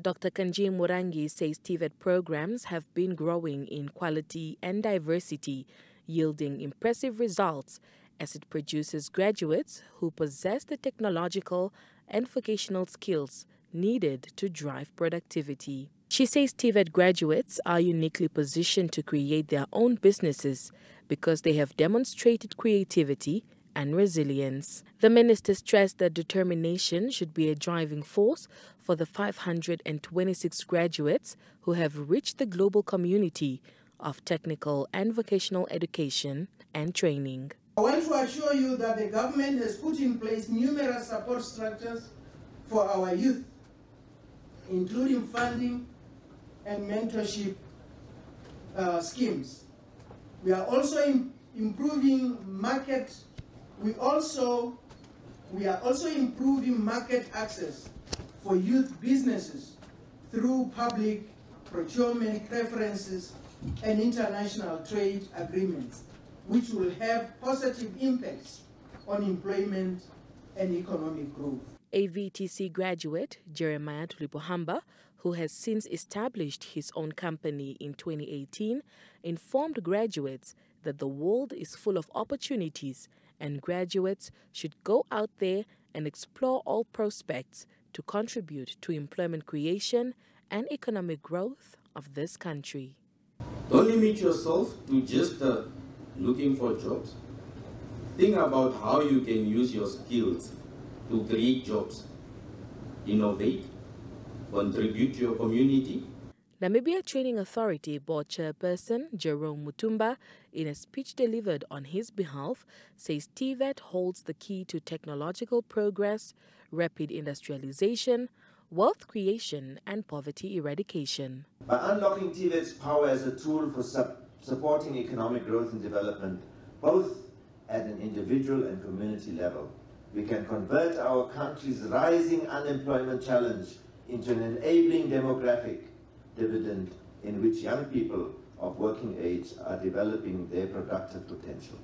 Dr. Kandjii-Murangi says TVET programs have been growing in quality and diversity, yielding impressive results as it produces graduates who possess the technological and vocational skills needed to drive productivity. She says TVET graduates are uniquely positioned to create their own businesses because they have demonstrated creativity and resilience. The minister stressed that determination should be a driving force for the 526 graduates who have reached the global community of technical and vocational education and training. I want to assure you that the government has put in place numerous support structures for our youth, including funding and mentorship uh, schemes. We are also improving market we also we are also improving market access for youth businesses through public procurement preferences and international trade agreements, which will have positive impacts on employment and economic growth. A VTC graduate, Jeremiah Tulipohamba, who has since established his own company in 2018, informed graduates that the world is full of opportunities and graduates should go out there and explore all prospects to contribute to employment creation and economic growth of this country. Don't limit yourself to just uh, looking for jobs. Think about how you can use your skills to create jobs, innovate, contribute to your community, Namibia Training Authority Board Chairperson Jerome Mutumba, in a speech delivered on his behalf, says TVET holds the key to technological progress, rapid industrialization, wealth creation, and poverty eradication. By unlocking TVET's power as a tool for supporting economic growth and development, both at an individual and community level, we can convert our country's rising unemployment challenge into an enabling demographic dividend in which young people of working age are developing their productive potential.